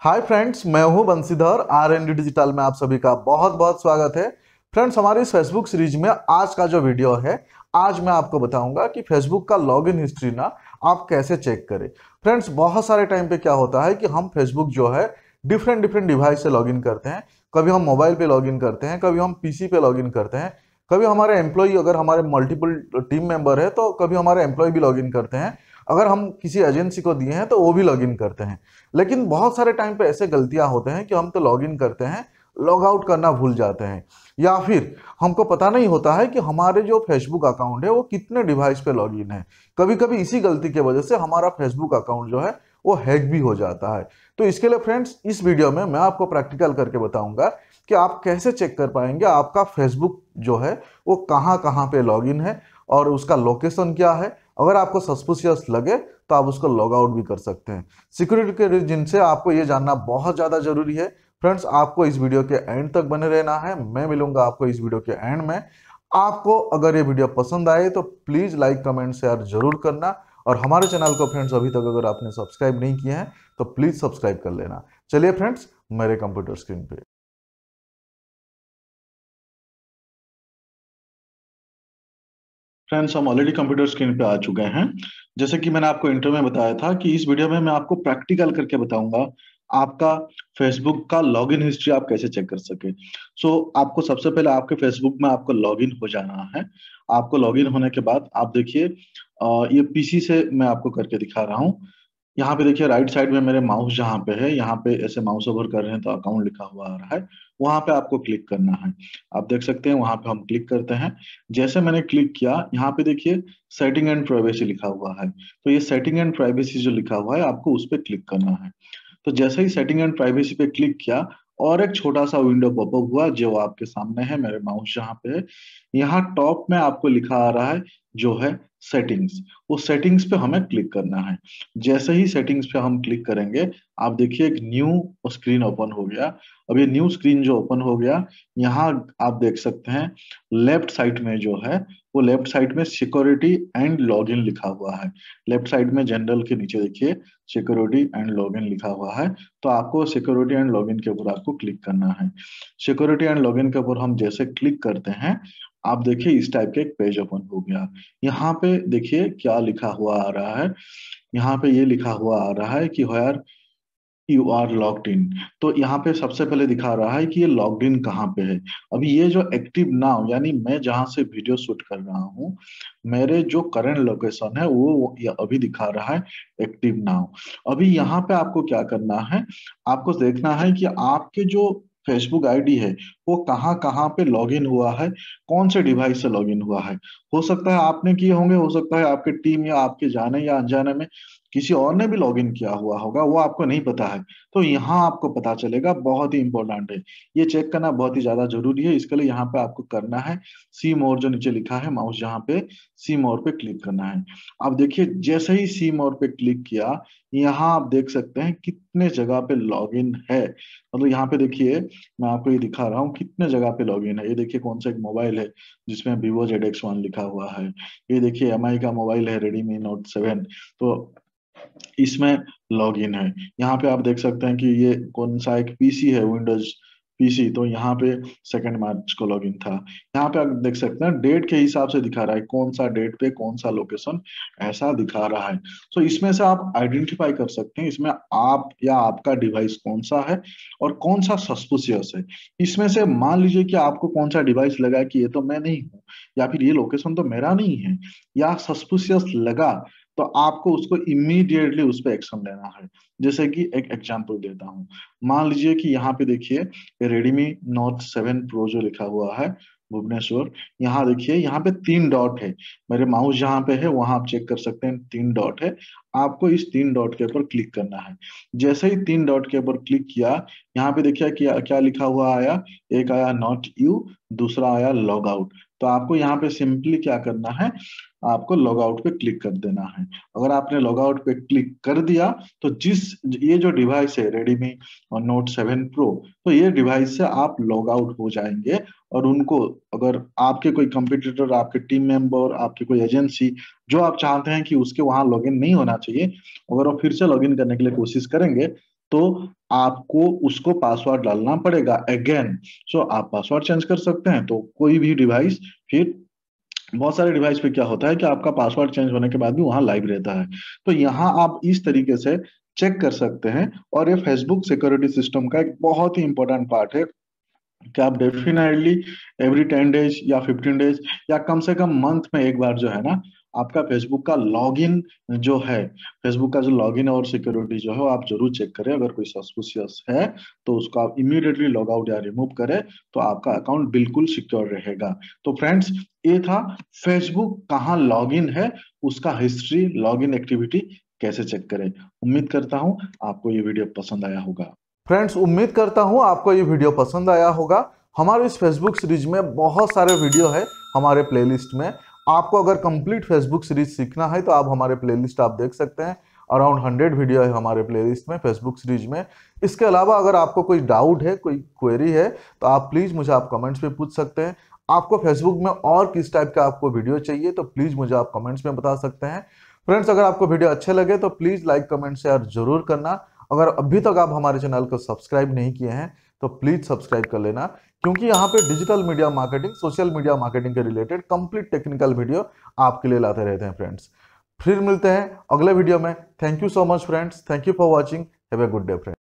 Hi friends मैं हूँ Bansidhar are N digital में आप सभी का बहुत बहुत स्वागत है। फ्रेंड्स हमारी इस फेसबुक सीरीज़ में आज का जो वीडियो है, आज मैं आपको बताऊँगा कि फेसबुक का लॉगिन हिस्ट्री ना आप कैसे चेक करें। फ्रेंड्स बहुत सारे टाइम पे क्या होता है कि हम फेसबुक जो है डिफरेंट डिफरेंट डिवाइस से लॉगिन करते हैं। कभी हम मोबाइल पे लॉगिन करते हैं, कभी हम पीसी पे लॉगिन करते हैं। कभी हमारे एम्प्लॉय अगर हमारे मल्टीपल टीम मेंबर है तो कभी हमारे एम्प्लॉय भी लॉगिन करते हैं। अगर हम किसी एजेंसी को दिए हैं तो वो भी लॉगिन करते हैं। लेकिन बहुत सारे टाइम पे ऐसे गलतियाँ होते हैं कि हम तो लॉगिन करते हैं लॉग आउट करना भूल जाते हैं। या फिर हमको पता नहीं होता है कि हमारे जो फेसबुक अकाउंट है, वो कितने डिवाइस पे लॉगिन है। कभी कभी इसी गलती की वजह से हमारा फेसबुक अकाउंट जो है, वो हैक भी हो जाता है। तो इसके लिए फ्रेंड्स इस वीडियो में मैं आपको प्रैक्टिकल करके बताऊँगा कि आप कैसे चेक कर पाएँगे आपका फेसबुक जो है, वो कहाँ कहाँ पे लॉगिन है और उसका लोकेशन क्या है अगर आपको सस्पिशियस लगे तो आप उसको लॉग आउट भी कर सकते हैं। सिक्योरिटी के रीजन से आपको ये जानना बहुत ज़्यादा ज़रूरी है। फ्रेंड्स आपको इस वीडियो के एंड तक बने रहना है। मैं मिलूँगा आपको इस वीडियो के एंड में। आपको अगर ये वीडियो पसंद आए तो प्लीज़ लाइक कमेंट शेयर ज़रूर करना। और हमारे चैनल को फ्रेंड्स अभी तक अगर आपने सब्सक्राइब नहीं किए हैं तो प्लीज़ सब्सक्राइब कर लेना। चलिए फ्रेंड्स मेरे कंप्यूटर स्क्रीन पे। फ्रेंड्स हम ऑलरेडी कंप्यूटर स्क्रीन पे आ चुके हैं। जैसे कि मैंने आपको इंटरव्यू में बताया था कि इस वीडियो में मैं आपको प्रैक्टिकल करके बताऊँगा आपका फेसबुक का लॉगिन हिस्ट्री आप कैसे चेक कर सके। सो so, आपको सबसे पहले आपके फेसबुक में आपको लॉगिन हो जाना है। आपको लॉगिन होने के बाद आप देखिए ये पीसी से मैं आपको करके दिखा रहा हूँ। यहाँ पे देखिए राइट साइड में मेरे माउस जहाँ पे है, यहाँ पे ऐसे माउस ओवर कर रहे हैं तो अकाउंट लिखा हुआ आ रहा है। वहाँ पे आपको क्लिक करना है। आप देख सकते हैं वहाँ पे हम क्लिक करते हैं। जैसे मैंने क्लिक किया, यहाँ पे देखिए सेटिंग एंड प्राइवेसी लिखा हुआ है। तो ये सेटिंग एंड प्राइवेसी जो लिखा हुआ है, आपको उस पर क्लिक करना है। तो जैसे ही सेटिंग एंड प्राइवेसी पे क्लिक किया, और एक छोटा सा विंडो पॉपअप हुआ, जो आपके सामने है, मेरे माउस जहाँ पे है। यहाँ टॉप में आपको लिखा आ रहा है जो है सेटिंग्स वो सेटिंग्स पे हमें क्लिक करना है। जैसे ही सेटिंग्स पे हम क्लिक करेंगे, आप देखिए एक न्यू स्क्रीन ओपन हो गया। अब ये न्यू स्क्रीन जो ओपन हो गया, यहाँ आप देख सकते हैं लेफ़्ट साइड में जो है, वो लेफ़्ट साइड में सिक्योरिटी एंड लॉगिन लिखा हुआ है। लेफ़्ट साइड में जनरल के नीचे देखिए सिक्योरिटी एंड लॉगिन लिखा हुआ है। तो आपको सिक्योरिटी एंड लॉगिन के ऊपर आपको क्लिक करना है। सिक्योरिटी एंड लॉगिन के ऊपर हम जैसे क्लिक करते हैं आप देखिए, इस टाइप के एक पेज ओपन हो गया। यहाँ पे देखिए क्या लिखा हुआ आ रहा है। यहाँ पे ये लिखा हुआ आ रहा है कि यार यू आर लॉग्ड इन तो यहाँ पे सबसे पहले दिखा रहा है कि ये लॉग्ड इन कहाँ पे है। अभी ये जो एक्टिव नाउ यानी मैं जहाँ से वीडियो शूट कर रहा हूँ, मेरे जो करंट लोकेशन है, वो अभी दिखा रहा है एक्टिव नाउ अभी यहाँ पे आपको क्या करना है? आपको देखना है कि आपके जो फेसबुक आईडी है, वो कहाँ कहाँ पे लॉगिन हुआ है, कौन से डिवाइस से लॉगिन हुआ है? हो सकता है आपने किए होंगे, हो सकता है आपके टीम या आपके जाने या अनजाने में किसी और ने भी लॉगिन किया हुआ होगा, वो आपको नहीं पता है। तो यहाँ आपको पता चलेगा, बहुत ही इंपॉर्टेंट है। ये चेक करना बहुत ही ज़्यादा ज़रूरी है। इसके लिए यहाँ पे आपको करना है सी मोर जो नीचे लिखा है माउस जहाँ पे सी मोर पे क्लिक करना है। आप देखिए, जैसे ही सी मोर पे क्लिक किया, यहाँ आप देख सकते हैं कितने जगह पे लॉगिन है। मतलब यहाँ पे देखिए, मैं आपको ये दिखा रहा हूँ कितने जगह पे लॉगिन है। ये देखिए कौन सा एक मोबाइल है, जिसमें विवो जेड एक्स वन लिखा हुआ है। ये देखिए एम का मोबाइल है रेडमी नोट सेवन तो इसमें लॉगिन है। यहाँ पे आप देख सकते हैं कि ये कौन सा एक पीसी है विंडोज़ पीसी तो यहाँ पे सेकेंड मार्च को लॉगिन था। यहाँ पे आप देख सकते हैं डेट के हिसाब से दिखा रहा है, कौन सा डेट पे कौन सा लोकेशन ऐसा दिखा रहा है। तो इसमें से आप आइडेंटिफाई कर सकते हैं, इसमें आप या आपका डिवाइस कौन सा है और कौन सा सस्पुसियस है। इसमें से मान लीजिए कि आपको कौन सा डिवाइस लगा कि ये तो मैं नहीं हूँ, या फिर ये लोकेशन तो मेरा नहीं है, या सस्पुसियस लगा तो आपको उसको इमीडिएटली उस पर एक्शन लेना है। जैसे कि एक एग्ज़ाम्पल देता हूँ। मान लीजिए कि यहाँ पे देखिए रेडमी नोट सेवन प्रो जो लिखा हुआ है भुवनेश्वर। यहाँ देखिए, यहाँ पे तीन डॉट है। मेरे माउस जहाँ पे है, वहाँ आप चेक कर सकते हैं, तीन डॉट है। आपको इस तीन डॉट के ऊपर क्लिक करना है। जैसे ही तीन डॉट के ऊपर क्लिक किया, यहाँ पे देखिए क्या क्या लिखा हुआ आया? एक आया नॉट यू, दूसरा आया लॉग आउट। तो आपको यहाँ पे सिंपली क्या करना है, आपको लॉग आउट पे क्लिक कर देना है। अगर आपने लॉग आउट पे क्लिक कर दिया तो जिस, ये जो डिवाइस है रेडमी नोट सेवन प्रो तो ये डिवाइस से आप लॉग आउट हो जाएँगे। और उनको अगर आपके कोई कंपटीटर आपके टीम मेंबर आपकी कोई एजेंसी जो आप चाहते हैं कि उसके वहाँ लॉगिन नहीं होना चाहिए, अगर वो फिर से लॉगिन करने के लिए कोशिश करेंगे तो आपको उसको पासवर्ड डालना पड़ेगा अगेन सो आप पासवर्ड चेंज कर सकते हैं तो कोई भी डिवाइस फिर बहुत सारे डिवाइस पे क्या होता है कि आपका पासवर्ड चेंज होने के बाद भी वहाँ लाइव रहता है। तो यहाँ आप इस तरीके से चेक कर सकते हैं और ये फेसबुक सिक्योरिटी सिस्टम का एक बहुत ही इंपॉर्टेंट पार्ट है। कि आप डेफिनेटली एवरी टेन डेज़ या फिफ्टीन डेज़ या कम से कम मंथ में एक बार जो है ना, आपका फेसबुक का लॉगिन जो है फेसबुक का जो लॉगिन और सिक्योरिटी जो है, आप ज़रूर चेक करें। अगर कोई सस्पिशियस है तो उसको आप इमीडिएटली लॉग आउट या रिमूव करें तो आपका अकाउंट बिल्कुल सिक्योर रहेगा। तो फ्रेंड्स ये था फेसबुक कहाँ लॉगिन है, उसका हिस्ट्री लॉगिन एक्टिविटी कैसे चेक करें। उम्मीद करता हूँ आपको ये वीडियो पसंद आया होगा। फ्रेंड्स उम्मीद करता हूँ आपको ये वीडियो पसंद आया होगा। हमारे इस फेसबुक सीरीज़ में बहुत सारे वीडियो है हमारे प्लेलिस्ट में। आपको अगर कंप्लीट फेसबुक सीरीज़ सीखना है तो आप हमारे प्लेलिस्ट आप देख सकते हैं। अराउंड हंड्रेड वीडियो है हमारे प्लेलिस्ट में फेसबुक सीरीज़ में। इसके अलावा अगर आपको कोई डाउट है, कोई क्वेरी है तो आप प्लीज़ मुझे आप कमेंट्स में पूछ सकते हैं। आपको फेसबुक में और किस टाइप का आपको वीडियो चाहिए तो प्लीज़ मुझे आप कमेंट्स में बता सकते हैं। फ्रेंड्स अगर आपको वीडियो अच्छे लगे तो प्लीज़ लाइक कमेंट शेयर ज़रूर करना। अगर अभी तक आप हमारे चैनल को सब्सक्राइब नहीं किए हैं तो प्लीज़ सब्सक्राइब कर लेना, क्योंकि यहाँ पे digital media marketing social media marketing के रिलेटेड कंप्लीट टेक्निकल वीडियो आपके लिए लाते रहते हैं फ्रेंड्स फिर मिलते हैं अगले वीडियो में. Thank you so much friends thank you for watching have a good day friends